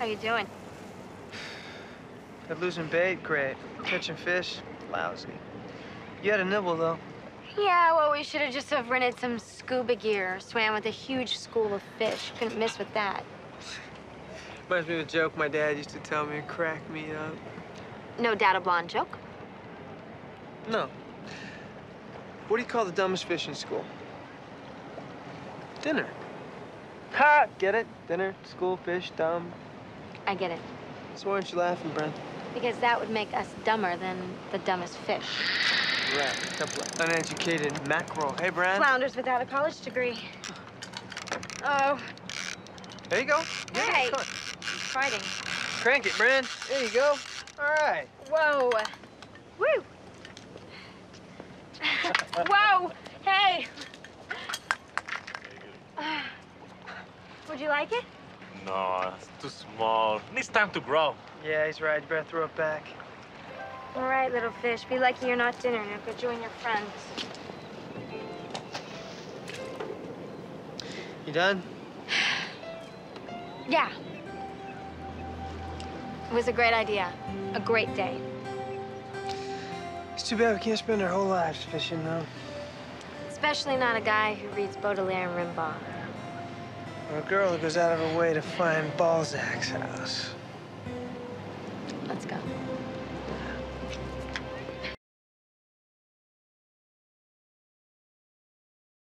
How you doing? That losing bait, great. Catching fish, lousy. You had a nibble, though. Yeah, well, we should have just have rented some scuba gear, swam with a huge school of fish. Couldn't miss with that. Reminds me of a joke my dad used to tell me and crack me up. No dad a blonde joke. No. What do you call the dumbest fish in school? Dinner. Ha! Get it? Dinner, school, fish, dumb. I get it. So why aren't you laughing, Bren? Because that would make us dumber than the dumbest fish. Right. A couple of uneducated mackerel. Hey, Bren. Flounders without a college degree. Oh, There you go. Yeah, Hey. come fighting. Crank it, Bren. There you go. All right. Whoa. Woo. Whoa. Hey. Would you like it? No, it's too small. Needs time to grow. Yeah, he's right. You better throw it back. All right, little fish. Be lucky you're not dinner. Now go join your friends. You done? Yeah. It was a great idea. A great day. It's too bad we can't spend our whole lives fishing, though. Especially not a guy who reads Baudelaire and Rimbaud. A girl who goes out of her way to find Balzac's house. Let's go.